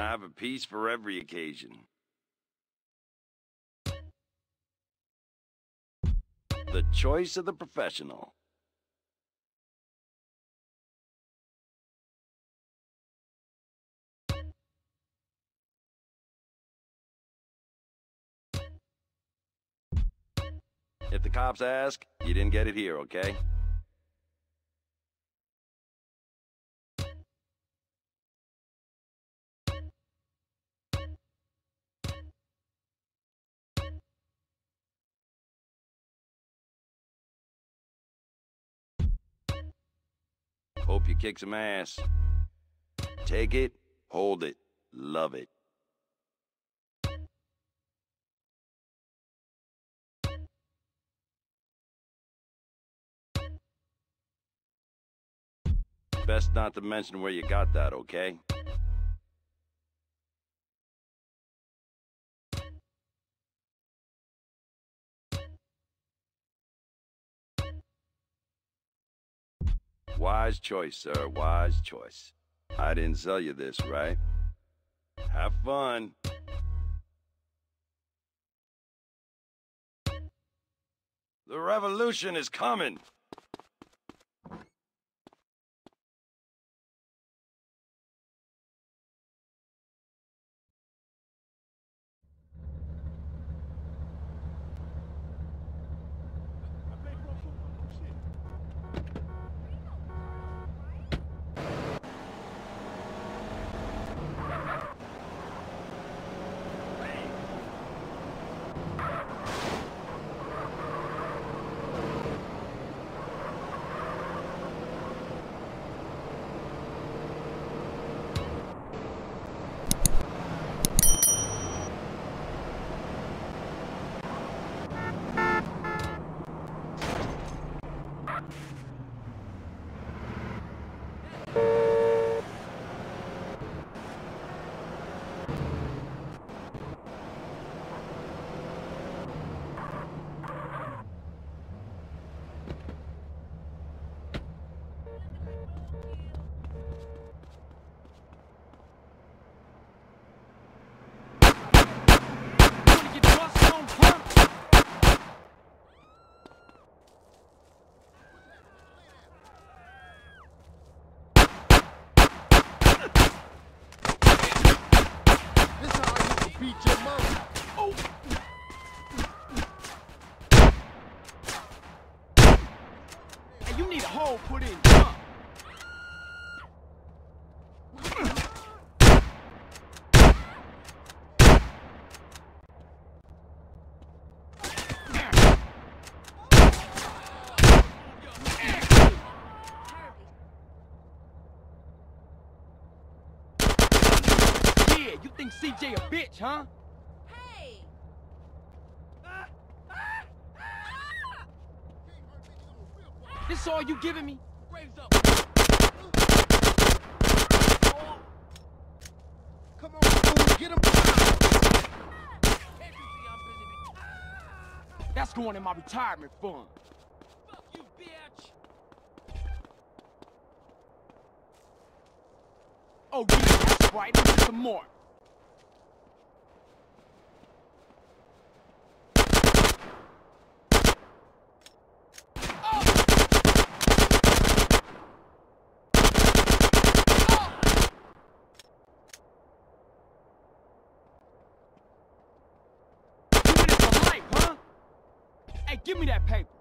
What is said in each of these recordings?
I have a piece for every occasion. The choice of the professional. If the cops ask, you didn't get it here, okay? Hope you kick some ass. Take it, hold it, love it. Best not to mention where you got that, okay? Wise choice, sir. Wise choice. I didn't sell you this, right? Have fun. The revolution is coming. Wanna get bust on front? This how I used to beat your mama. Oh, Hey, you need a hole put in. Yeah, you think CJ a bitch, huh? Hey! This all you giving me? Raise up. Come on, fool, get him. That's going in my retirement fund. Fuck you, bitch! Oh yeah, that's right. Let me get some more. You in it for life, huh? Hey, give me that paper.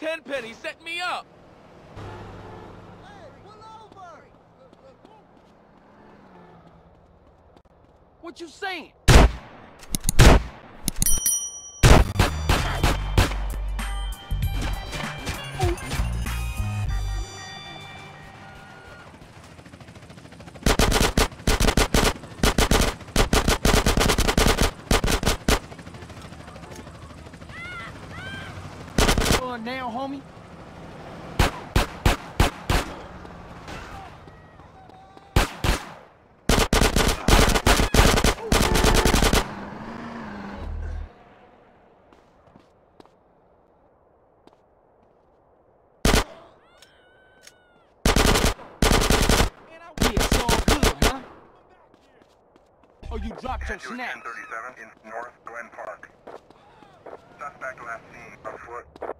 Tenpenny set me up. Hey! What you saying? Going down, homie. Yeah, it's all good, huh? Oh, you dropped your Andrew snap. 1037 in North Glen Park. Suspect last seen afoot.